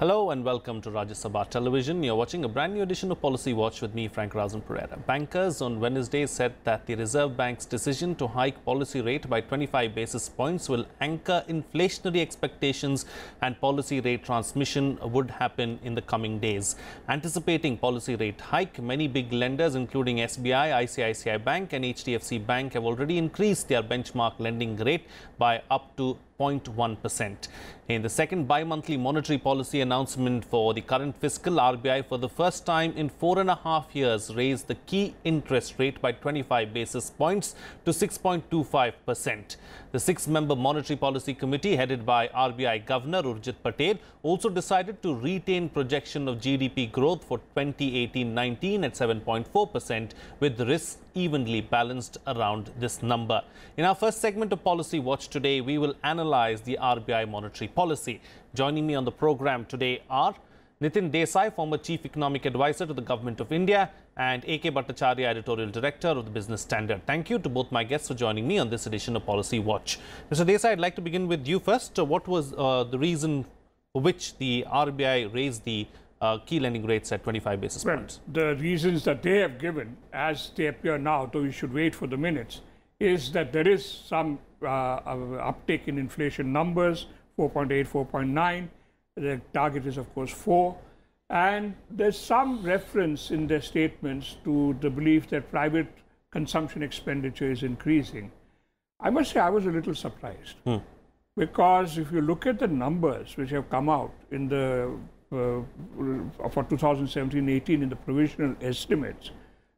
Hello and welcome to Rajya Sabha Television. You're watching a brand new edition of Policy Watch with me, Frank Rausan Pereira. Bankers on Wednesday said that the Reserve Bank's decision to hike policy rate by 25 basis points will anchor inflationary expectations and policy rate transmission would happen in the coming days. Anticipating policy rate hike, many big lenders including SBI, ICICI Bank and HDFC Bank have already increased their benchmark lending rate by up to 0.1%. In the second bi-monthly monetary policy announcement for the current fiscal, RBI for the first time in four and a half years raised the key interest rate by 25 basis points to 6.25%. The six-member Monetary Policy Committee headed by RBI Governor Urjit Patel also decided to retain projection of GDP growth for 2018-19 at 7.4% with risks evenly balanced around this number. In our first segment of Policy Watch today, we will analyze the RBI monetary policy. Joining me on the program today are Nitin Desai, former Chief Economic Advisor to the Government of India, and A.K. Bhattacharya, Editorial Director of the Business Standard. Thank you to both my guests for joining me on this edition of Policy Watch. Mr. Desai, I'd like to begin with you first. Uh, what was uh, the reason for which the RBI raised the uh, key lending rates at 25 basis Well, points? the reasons that they have given, as they appear now, though we should wait for the minutes, is that there is some uh, uh, uptick in inflation numbers 4.8, 4.9. The target is, of course, 4. And there's some reference in their statements to the belief that private consumption expenditure is increasing. I must say, I was a little surprised. Because if you look at the numbers which have come out in the uh, for 2017-18 in the provisional estimates,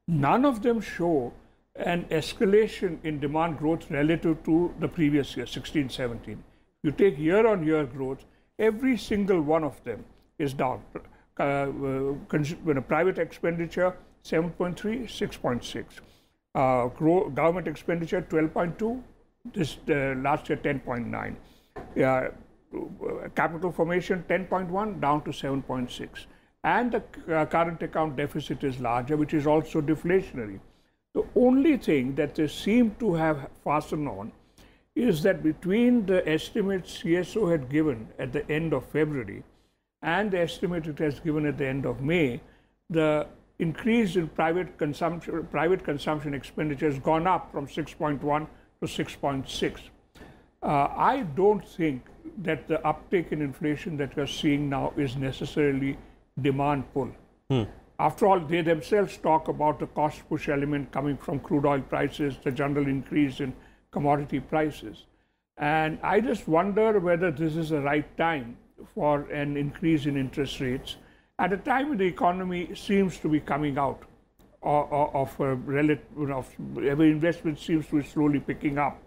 none of them show an escalation in demand growth relative to the previous year, 16-17. You take year-on-year growth, every single one of them is down. Uh, know, private expenditure 7.3, 6.6. Uh, government expenditure 12.2, this uh, last year 10.9. Uh, capital formation 10.1 down to 7.6. And the uh, current account deficit is larger, which is also deflationary. The only thing that they seem to have fastened on is that between the estimate CSO had given at the end of February and the estimate it has given at the end of May, the increase in private consumption, private consumption expenditure has gone up from 6.1 to 6.6. Uh, I don't think that the uptake in inflation that we're seeing now is necessarily demand pull. After all, they themselves talk about the cost push element coming from crude oil prices, the general increase in commodity prices. And I just wonder whether this is the right time for an increase in interest rates at a time when the economy seems to be coming out of, a relative, of every investment seems to be slowly picking up.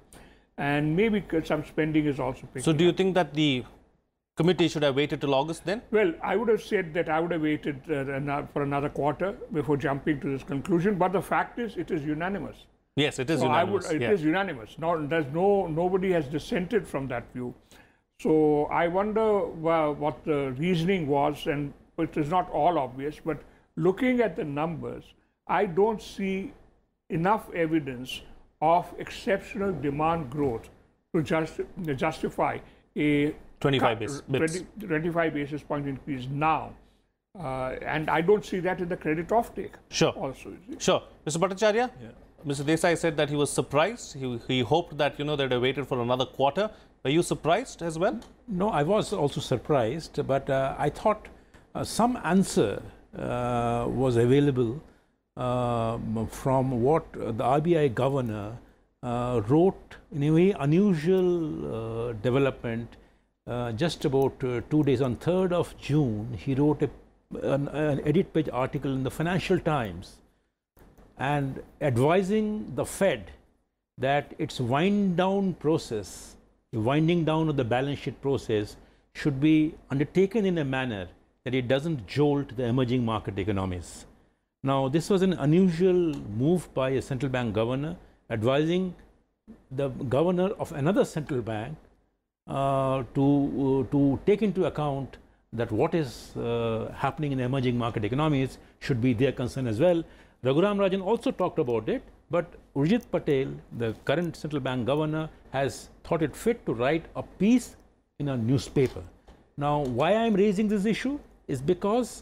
And maybe some spending is also picking up. So do you think that the committee should have waited till August then? Well, I would have said that I would have waited uh, for another quarter before jumping to this conclusion. But the fact is, it is unanimous. Yes, it is So I would, unanimous. it yeah. is unanimous. No, there's no nobody has dissented from that view. So I wonder well, what the reasoning was, and it is not all obvious. But looking at the numbers, I don't see enough evidence of exceptional demand growth to just, justify a 25 basis- 20 25 basis point increase now. Uh, and I don't see that in the credit offtake Sure. also. Sure. Mr. Bhattacharya? Mr. Desai said that he was surprised. He, he hoped that, you know, they'd have waited for another quarter. Were you surprised as well? No, I was also surprised, but uh, I thought uh, some answer uh, was available um, from what the RBI governor uh, wrote in a way unusual uh, development uh, just about uh, two days on 3rd of June. He wrote a, an, an edit page article in the Financial Times and advising the Fed that its wind down process, the winding down of the balance sheet process, should be undertaken in a manner that it doesn't jolt the emerging market economies. Now, this was an unusual move by a central bank governor advising the governor of another central bank uh, to, uh, to take into account that what is uh, happening in emerging market economies should be their concern as well. Raghuram Rajan also talked about it, but Urjit Patel, the current central bank governor, has thought it fit to write a piece in a newspaper. Now, why I'm raising this issue is because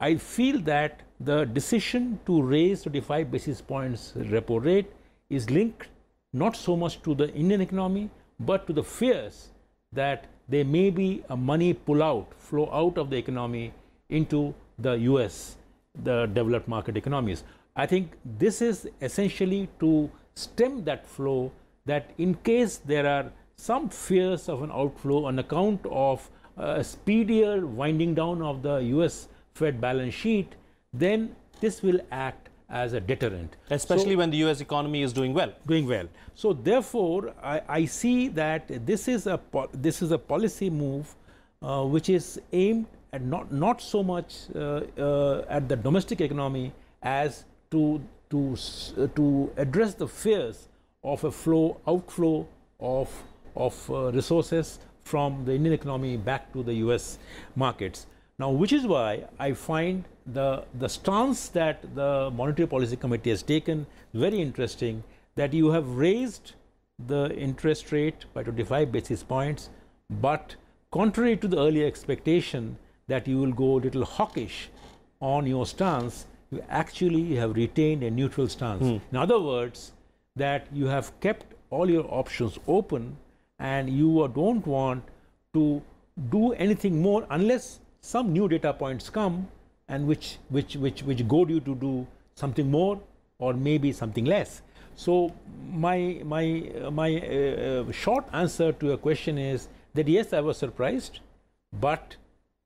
I feel that the decision to raise 25 basis points repo rate is linked not so much to the Indian economy, but to the fears that there may be a money pull out, flow out of the economy into the US, the developed market economies. I think this is essentially to stem that flow that in case there are some fears of an outflow on account of a speedier winding down of the US Fed balance sheet, then this will act as a deterrent. Especially so, when the US economy is doing well. Doing well. So therefore, I, I see that this is a this is a policy move uh, which is aimed at not not so much uh, uh, at the domestic economy as to to uh, to address the fears of a flow outflow of of resources from the Indian economy back to the US markets. Now, which is why I find the, the stance that the Monetary Policy Committee has taken very interesting that you have raised the interest rate by 25 basis points, but contrary to the earlier expectation that you will go a little hawkish on your stance, you actually have retained a neutral stance. Mm. In other words, that you have kept all your options open and you don't want to do anything more unless some new data points come and which, which, which, which goad you to do something more or maybe something less. So my, my, uh, my uh, short answer to your question is that yes, I was surprised, but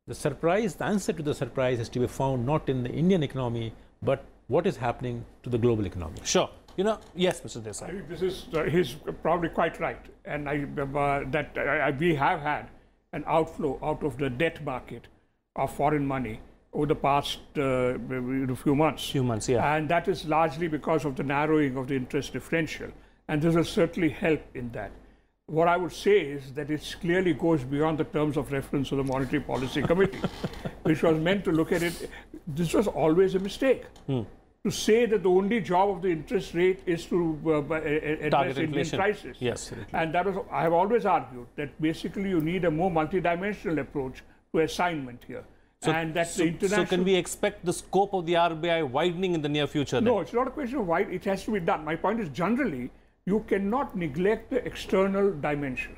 the surprise, the answer to the surprise is to be found not in the Indian economy, but what is happening to the global economy. Sure. You know, yes, Mr. Desai. This is uh, he's probably quite right, and I uh, that uh, we have had an outflow out of the debt market of foreign money over the past uh, few months. Few months, yeah. And that is largely because of the narrowing of the interest differential, and this will certainly help in that. What I would say is that it clearly goes beyond the terms of reference of the Monetary Policy Committee, which was meant to look at it. This was always a mistake. Hmm to say that the only job of the interest rate is to uh, address Indian prices. Yes. And that was, I have always argued that basically you need a more multidimensional approach to assignment here. So, and that so, the international. So, can we expect the scope of the RBI widening in the near future? No, it's not a question of why It has to be done. My point is generally, you cannot neglect the external dimension.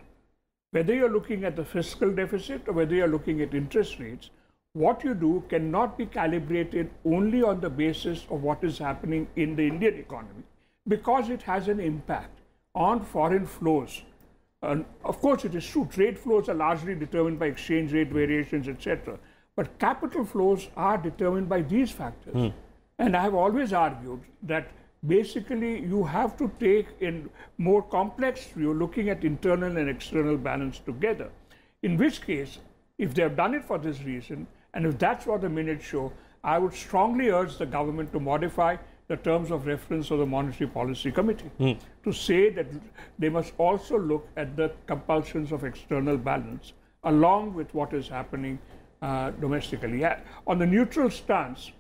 Whether you're looking at the fiscal deficit or whether you're looking at interest rates, what you do cannot be calibrated only on the basis of what is happening in the Indian economy because it has an impact on foreign flows. And of course, it is true, trade flows are largely determined by exchange rate variations, etc. But capital flows are determined by these factors. Mm. And I have always argued that basically you have to take in more complex view, looking at internal and external balance together. In which case, if they have done it for this reason, and if that's what the minutes show, I would strongly urge the government to modify the terms of reference of the Monetary Policy Committee mm. to say that they must also look at the compulsions of external balance along with what is happening uh, domestically. Yeah. On the neutral stance,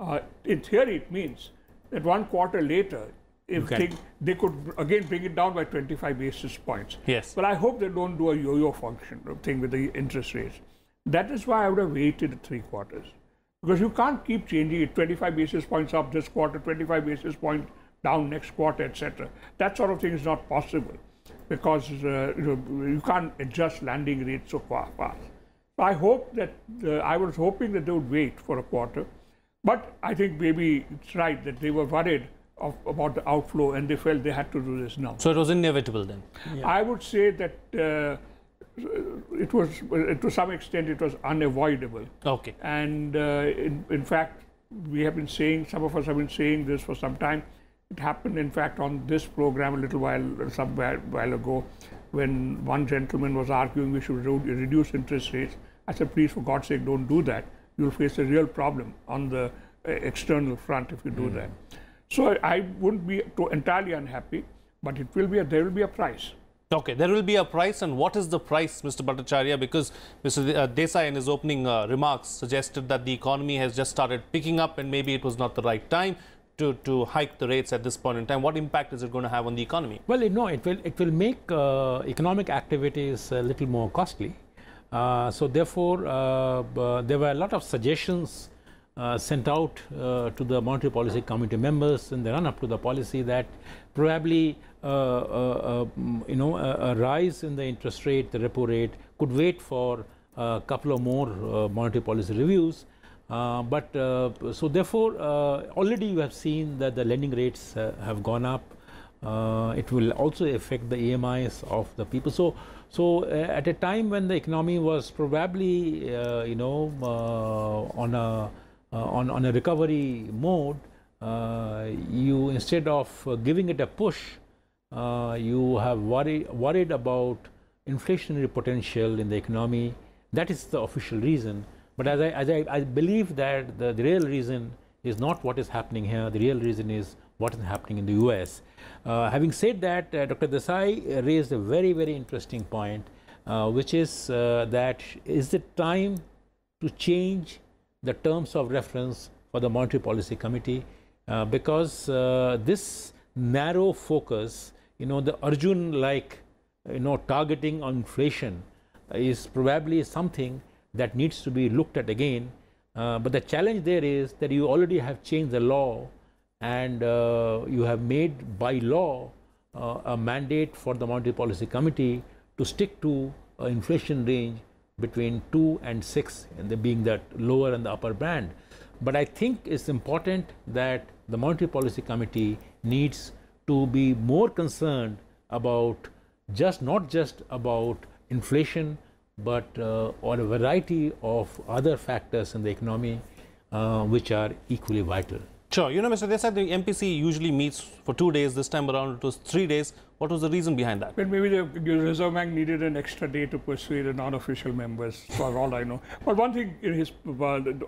uh, in theory, it means that one quarter later, if they, could again bring it down by 25 basis points. Yes. But I hope they don't do a yo-yo function thing with the interest rates. That is why I would have waited three quarters. Because you can't keep changing it 25 basis points up this quarter, 25 basis points down next quarter, etc. That sort of thing is not possible because uh, you, know, you, can't adjust lending rates so far fast. So I hope that uh, I was hoping that they would wait for a quarter, but I think maybe it's right that they were worried of, about the outflow and they felt they had to do this now. So it was inevitable then. Yeah. I would say that. Uh, it was to some extent it was unavoidable. Okay. And uh, in, in fact, we have been saying some of us have been saying this for some time. It happened, in fact, on this program a little while some while ago, when one gentleman was arguing we should reduce interest rates. I said, please, for God's sake, don't do that. You'll face a real problem on the uh, external front if you do mm. that. So I wouldn't be entirely unhappy, but it will be a, there will be a price. Okay, there will be a price and what is the price, Mr. Bhattacharya? Because Mr. Uh, Desai in his opening uh, remarks suggested that the economy has just started picking up and maybe it was not the right time to, to hike the rates at this point in time. What impact is it going to have on the economy? Well, no, it will, it will make uh, economic activities a little more costly. Uh, so therefore, uh, b- there were a lot of suggestions uh, sent out uh, to the monetary policy committee members in the run-up to the policy that probably uh, uh, uh, mm, you know a, a rise in the interest rate, the repo rate, could wait for a couple of more uh, monetary policy reviews. Uh, but uh, so therefore, uh, already you have seen that the lending rates uh, have gone up. Uh, it will also affect the EMIs of the people. So, so uh, at a time when the economy was probably, uh, you know, uh, on a on on a recovery mode, you instead of giving it a push, you have worried worried about inflationary potential in the economy. That is the official reason. But as I, as I, I believe that the, the real reason is not what is happening here. The real reason is what is happening in the US. Uh, having said that, uh, Dr. Desai raised a very, very interesting point, uh, which is uh, that is it time to change the terms of reference for the Monetary Policy Committee uh, because uh, this narrow focus, you know, the Arjun-like, you know, targeting on inflation is probably something that needs to be looked at again. But the challenge there is that you already have changed the law and uh, you have made by law uh, a mandate for the Monetary Policy Committee to stick to an inflation range between 2 and 6, and the being that lower and the upper band. But I think it's important that the Monetary Policy Committee needs to be more concerned about just not just about inflation, but uh, a variety of other factors in the economy uh, which are equally vital. Sure. You know, Mr. Desai, the MPC usually meets for two days. This time around, it was three days. What was the reason behind that? Well, maybe the Reserve Bank needed an extra day to persuade the non-official members, for all I know. But one thing in his,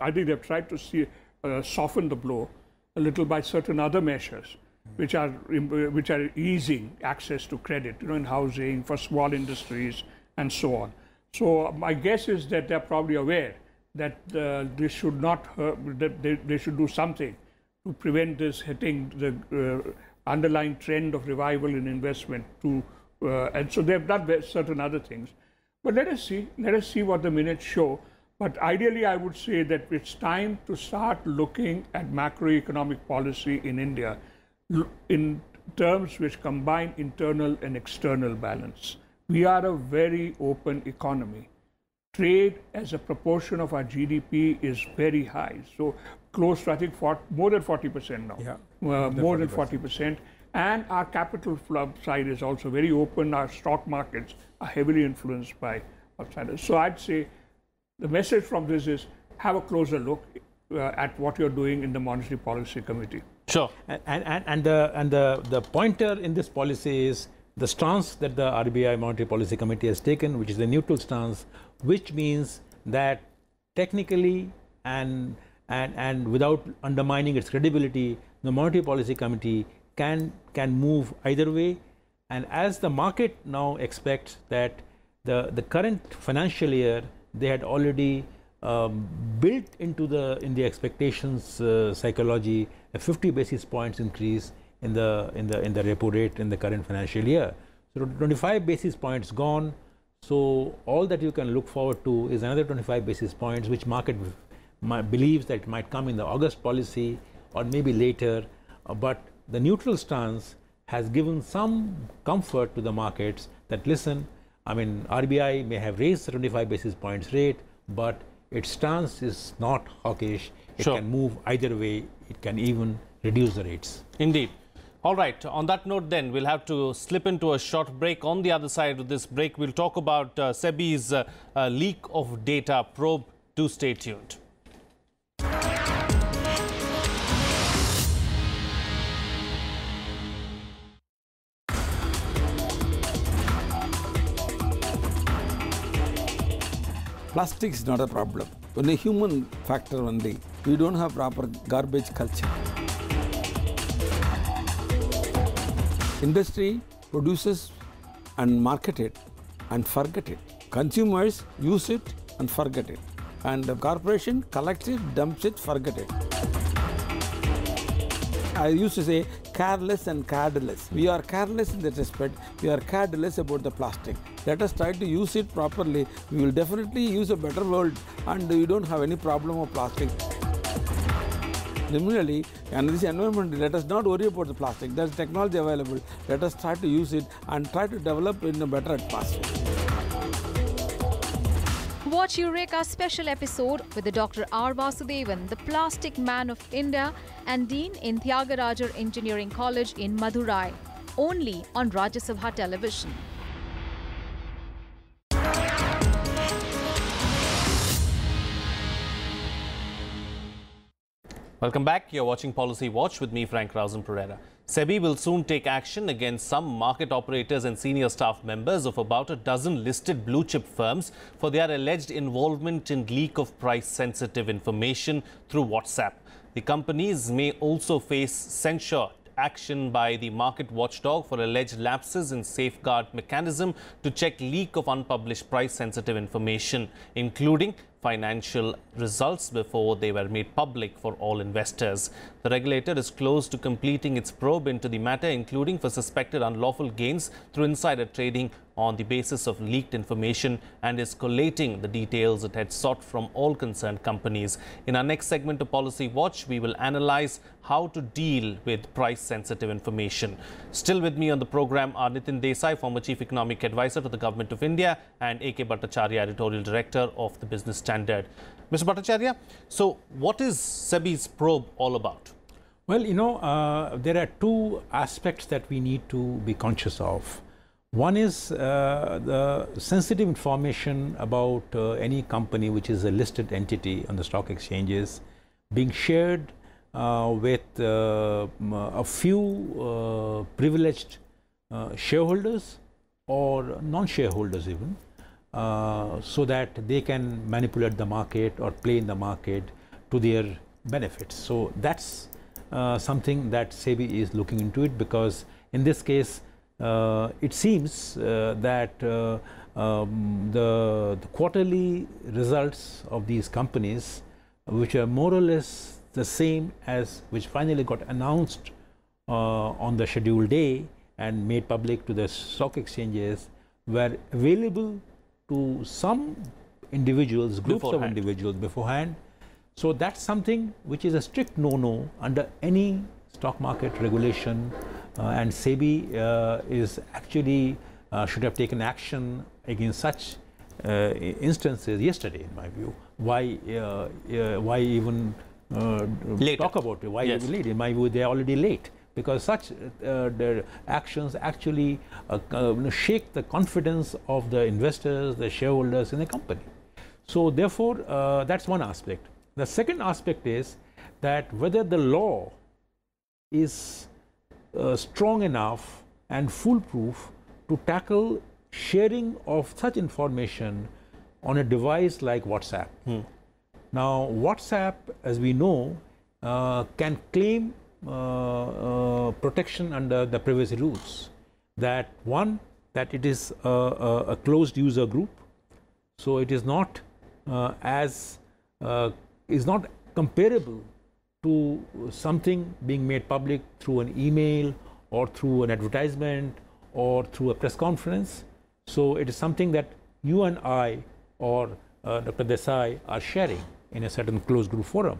I think they've tried to see, uh, soften the blow a little by certain other measures, which are which are easing access to credit, you know, in housing for small industries and so on. So my guess is that they're probably aware that uh, this should not hurt, that they, they should do something to prevent this hitting the uh, underlying trend of revival in investment to uh, and so they've done certain other things. But let us see let us see what the minutes show. But ideally i would say that it's time to start looking at macroeconomic policy in india in terms which combine internal and external balance. We are a very open economy. Trade as a proportion of our GDP is very high. So close to I think for, more than 40 percent now. Yeah, Uh, more than 40 percent. And our capital flow side is also very open. Our stock markets are heavily influenced by outsiders. So I'd say the message from this is have a closer look uh, at what you're doing in the Monetary Policy Committee. Sure. And, and, and, the, and the, the pointer in this policy is the stance that the RBI Monetary Policy Committee has taken, which is a neutral stance, which means that technically and, and, and without undermining its credibility, the Monetary Policy Committee can, can move either way. And as the market now expects that the, the current financial year, they had already um, built into the in the expectations uh, psychology a 50 basis points increase in the in the in the repo rate in the current financial year. So 25 basis points gone. So all that you can look forward to is another 25 basis points, which market mi- believes that might come in the August policy or maybe later. Uh, but the neutral stance has given some comfort to the markets that listen, I mean, RBI may have raised the 25 basis points rate, but its stance is not hawkish. It Sure. can move either way. It can even reduce the rates. Indeed. All right. On that note, then, we'll have to slip into a short break. On the other side of this break, we'll talk about uh, SEBI's uh, uh, leak of data probe. Do stay tuned. Plastic is not a problem. Only human factor only. We don't have proper garbage culture. Industry produces and market it and forget it. Consumers use it and forget it. And the corporation collects it, dumps it, forget it. I used to say careless and cardless. We are careless in that respect. We are cardless about the plastic. Let us try to use it properly. We will definitely use a better world and we don't have any problem of plastic. Similarly, and this environment, let us not worry about the plastic. There's technology available. Let us try to use it and try to develop in a better atmosphere. Watch Eureka special episode with the Dr. R. Vasudevan, the plastic man of India and Dean in Thiagarajar Engineering College in Madurai, only on Rajya Sabha television. Welcome back. You're watching Policy Watch with me, Frank Rausan Pereira. SEBI will soon take action against some market operators and senior staff members of about a dozen listed blue chip firms for their alleged involvement in leak of price sensitive information through WhatsApp. The companies may also face censure action by the market watchdog for alleged lapses in safeguard mechanism to check leak of unpublished price sensitive information, including financial results before they were made public for all investors. The regulator is close to completing its probe into the matter, including for suspected unlawful gains through insider trading on the basis of leaked information and is collating the details it had sought from all concerned companies. In our next segment of Policy Watch, we will analyze how to deal with price sensitive information. Still with me on the program are Nitin Desai, former Chief Economic Advisor to the Government of India, and A.K. Bhattacharya, Editorial Director of the Business Standard. Mr. Bhattacharya, so what is SEBI's probe all about? Well, you know, uh, there are two aspects that we need to be conscious of. One is uh, the sensitive information about uh, any company which is a listed entity on the stock exchanges being shared uh, with uh, a few uh, privileged shareholders or non-shareholders even so that they can manipulate the market or play in the market to their benefits. So that's something that SEBI is looking into it because in this case uh, it seems uh, that uh, um, the, the, quarterly results of these companies, which are more or less the same as which finally got announced on the scheduled day and made public to the stock exchanges, were available to some individuals, groups beforehand. of individuals beforehand. So that's something which is a strict no-no under any stock market regulation uh, and SEBI uh, is actually uh, should have taken action against such instances yesterday, in my view. Why, why even talk about it? Why yes. late? In my view, they are already late because such uh, their actions actually uh, uh, shake the confidence of the investors, the shareholders in the company. So therefore, that's one aspect. The second aspect is that whether the law is uh, strong enough and foolproof to tackle sharing of such information on a device like WhatsApp. Hmm. Now, WhatsApp, as we know, uh, can claim uh, uh protection under the privacy rules. That one, that it is a, a, closed user group, so it is not uh, as uh, is not comparable to something being made public through an email or through an advertisement or through a press conference. So it is something that you and I or uh, Dr. Desai are sharing in a certain closed group forum.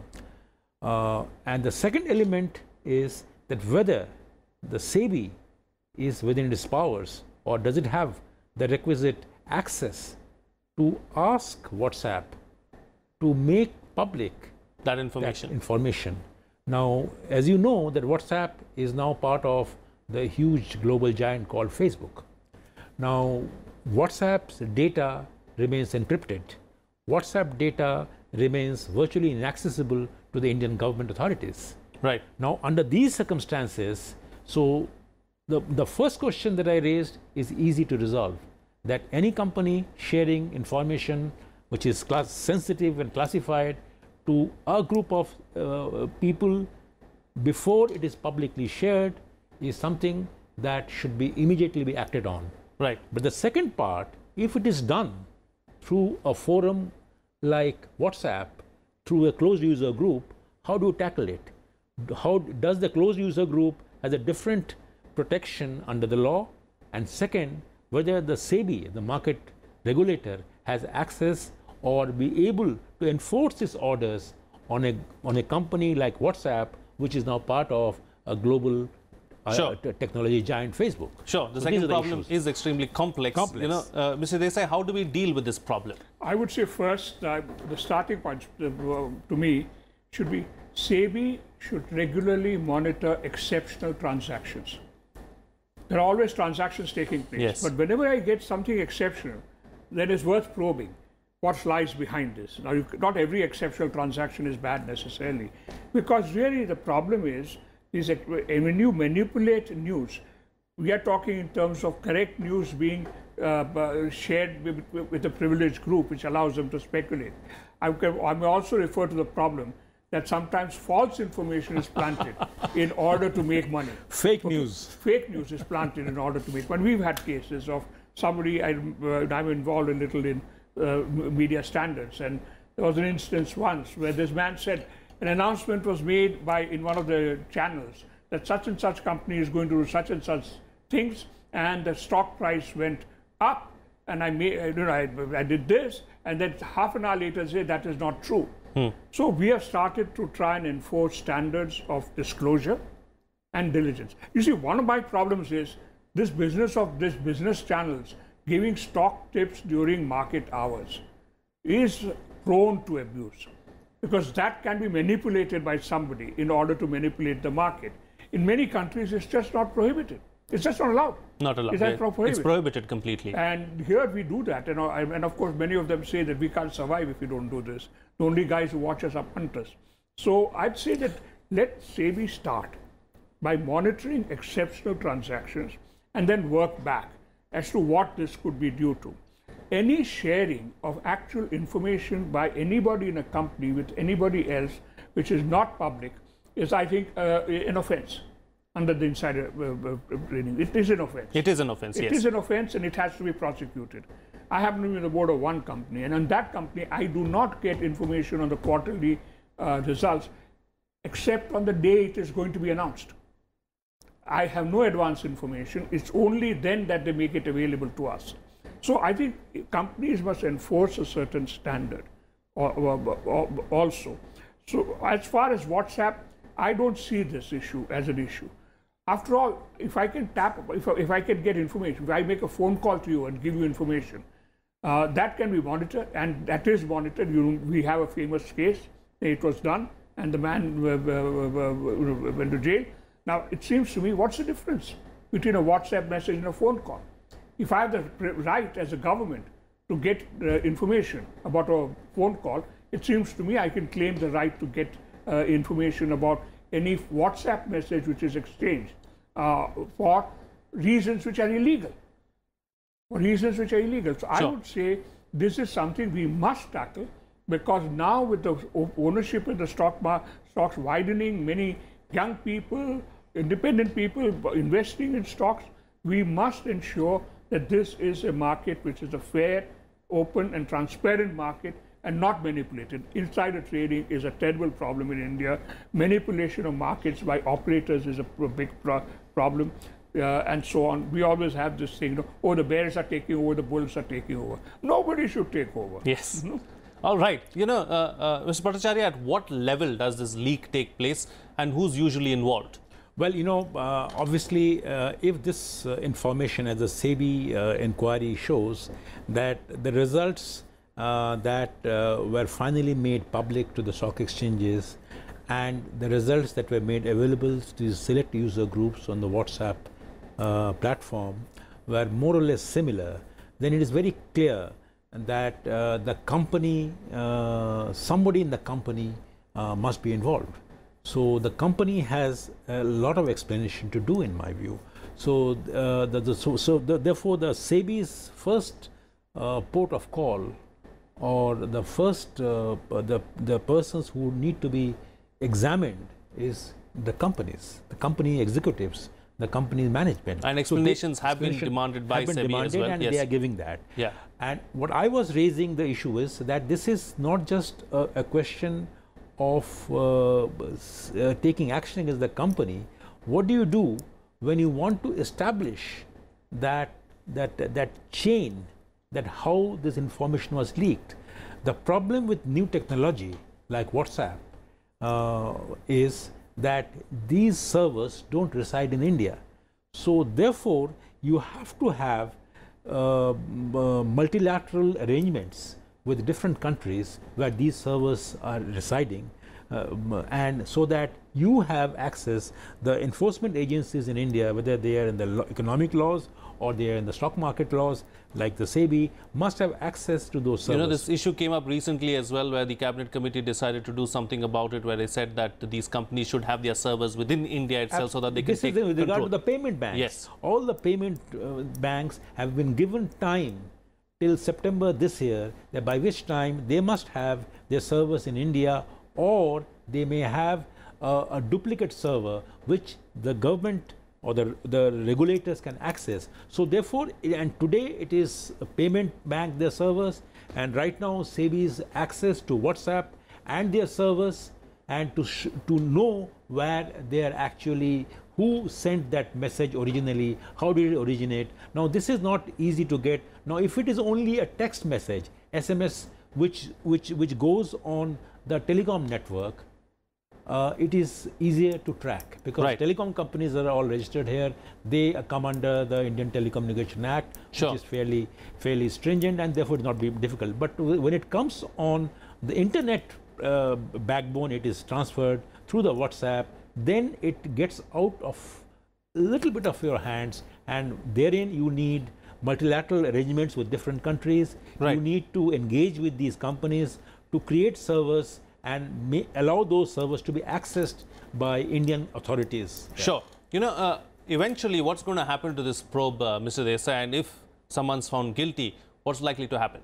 Uh, and the second element is that whether the SEBI is within its powers or does it have the requisite access to ask WhatsApp to make public that information. That information. Now, as you know, that WhatsApp is now part of the huge global giant called Facebook. Now, WhatsApp's data remains encrypted. WhatsApp data remains virtually inaccessible to the Indian government authorities. Right. Now, under these circumstances, so the, the first question that I raised is easy to resolve that any company sharing information which is class sensitive and classified to a group of uh, people before it is publicly shared is something that should be immediately be acted on. Right. But the second part, if it is done through a forum like WhatsApp, through a closed user group, how do you tackle it? How does the closed user group has a different protection under the law, and second, whether the SEBI, the market regulator, has access or be able to enforce its orders on a on a company like WhatsApp, which is now part of a global uh, Sure. t- technology giant Facebook. Sure, the So second are the problem is extremely complex. Complex. You know, uh, Mr. Desai, how do we deal with this problem? I would say first, uh, the starting point uh, to me should be SEBI should regularly monitor exceptional transactions. There are always transactions taking place, Yes. but whenever I get something exceptional, then it's worth probing what lies behind this. Now, you, not every exceptional transaction is bad necessarily, because really the problem is, is that when you manipulate news, we are talking in terms of correct news being uh, shared with, with- with a privileged group, which allows them to speculate. I, can, I may also refer to the problem that sometimes false information is planted in order to make money. Fake news. Fake news is planted in order to make money. We've had cases of somebody, I, I'm involved a little in uh, media standards, and there was an instance once where this man said an announcement was made by in one of the channels that such and such company is going to do such and such things, and the stock price went up, and I made, you know, I, I did this, and then half an hour later say that is not true. Hmm. So we have started to try and enforce standards of disclosure and diligence. You see, one of my problems is this business of this business channels giving stock tips during market hours is prone to abuse because that can be manipulated by somebody in order to manipulate the market. In many countries, it's just not prohibited. It's just not allowed. Not allowed. Yeah, prohibited? It's prohibited completely. And here we do that, and, I- and of course, many of them say that we can't survive if we don't do this. The only guys who watch us are hunters. So I'd say that let SEBI start by monitoring exceptional transactions and then work back as to what this could be due to. Any sharing of actual information by anybody in a company with anybody else, which is not public, is, I think, uh, an offense under the insider uh, uh, trading. It is an offense. it is an offense, It yes. is an offense and it has to be prosecuted. I happen to be on the board of one company, and on that company, I do not get information on the quarterly uh, results except on the day it is going to be announced. I have no advance information. It's only then that they make it available to us. So I think companies must enforce a certain standard or, or- or- also. So as far as WhatsApp, I don't see this issue as an issue. After all, if I can tap, if I, if I can get information, if I make a phone call to you and give you information, uh, that can be monitored, and that is monitored. You, we have a famous case. It was done, and the man uh, uh, uh, went to jail. Now, it seems to me, what's the difference between a WhatsApp message and a phone call? If I have the right as a government to get uh, information about a phone call, it seems to me I can claim the right to get information about any WhatsApp message which is exchanged uh, for reasons which are illegal. For reasons which are illegal. So I would say this is something we must tackle because now with the ownership of the stock mar- stocks widening, many young people, independent people investing in stocks, we must ensure that this is a market which is a fair, open, and transparent market and not manipulated. Insider trading is a terrible problem in India. Manipulation of markets by operators is a big pro- problem. Uh, and so on. We always have this thing, you know, oh, the bears are taking over, the bulls are taking over. Nobody should take over. Yes. All right. You know, uh, uh, Mr. Bhattacharya, at what level does this leak take place and who's usually involved? Well, you know, uh, obviously, uh, if this uh, information, as the SEBI uh, inquiry shows, that the results uh, that uh, were finally made public to the stock exchanges and the results that were made available to select user groups on the WhatsApp uh, platform were more or less similar, then it is very clear that uh, the company, uh, somebody in the company uh, must be involved. So the company has a lot of explanation to do, in my view. So, the, the, so, so the, therefore, the SEBI's first port of call, or the first uh, the the persons who need to be examined is the companies, the company executives, the company management. And So they- explanations have been demanded by have been SEBI as demanded well, and yes. they are giving that. Yeah. And what I was raising the issue is that this is not just a, a question of uh, uh, taking action against the company what do you do when you want to establish that that that chain that how this information was leaked. The problem with new technology like whatsapp uh, is that these servers don't reside in india. So therefore you have to have uh, uh, multilateral arrangements with different countries where these servers are residing um, and so that you have access. The enforcement agencies in india whether they are in the economic laws or they are in the stock market laws like the sebi must have access to those servers You know, this issue came up recently as well, where the cabinet committee decided to do something about it, where they said that these companies should have their servers within India itself, so that they can this take is with regard control. to the payment banks. Yes. All the payment uh, banks have been given time till September this year, that by which time they must have their servers in India or they may have uh, a duplicate server which the government or the, the regulators can access. So therefore, and today it is payment bank their servers and right now SEBI's access to WhatsApp and their servers and to to know where they are actually who sent that message originally how did it originate now this is not easy to get now if it is only a text message sms which which which goes on the telecom network uh, it is easier to track because Right. telecom companies are all registered here. They come under the Indian Telecommunication Act, Sure. which is fairly fairly stringent and therefore not be difficult. But when it comes on the internet uh, backbone, it is transferred through the WhatsApp. Then it gets out of a little bit of your hands, and therein you need multilateral arrangements with different countries. Right. You need to engage with these companies to create servers and may allow those servers to be accessed by Indian authorities. Sure. You know, uh, eventually, what's going to happen to this probe, uh, Mr. Desai, and if someone's found guilty, what's likely to happen?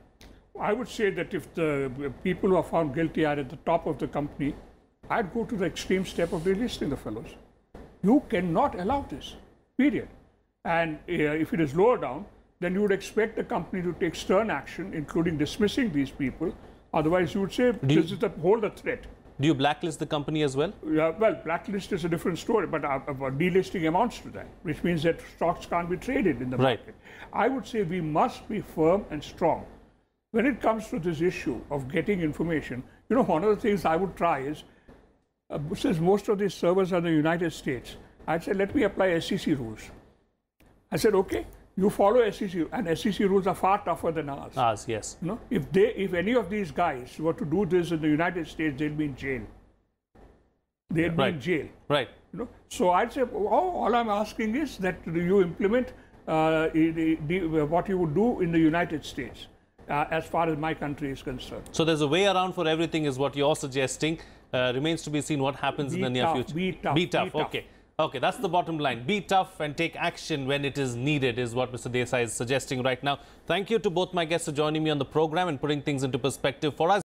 I would say that if the people who are found guilty are at the top of the company, I'd go to the extreme step of delisting the fellows. You cannot allow this, period. And uh, if it is lower down, then you would expect the company to take stern action, including dismissing these people. Otherwise, you would say you- this is the whole the threat. Do you blacklist the company as well? Yeah, well, blacklist is a different story, but uh, uh, delisting amounts to that, which means that stocks can't be traded in the Right. market. I would say we must be firm and strong. When it comes to this issue of getting information, you know, one of the things I would try is, uh, since most of these servers are in the United States, I'd say, let me apply SEC rules. I said, okay, you follow SEC, and SEC rules are far tougher than ours. Ours, yes. You know, if they, if any of these guys were to do this in the United States, they'll be in jail. They'll be in jail. Right. You know, so I'd say oh, all I'm asking is that you implement uh, what you would do in the United States, uh, as far as my country is concerned. So there's a way around for everything, is what you're suggesting. Uh, remains to be seen what happens in Be the near tough, future. be tough, Be be tough. tough. Okay. Okay, that's the bottom line. Be tough and take action when it is needed, is what Mr. Desai is suggesting right now. Thank you to both my guests for joining me on the program and putting things into perspective for us.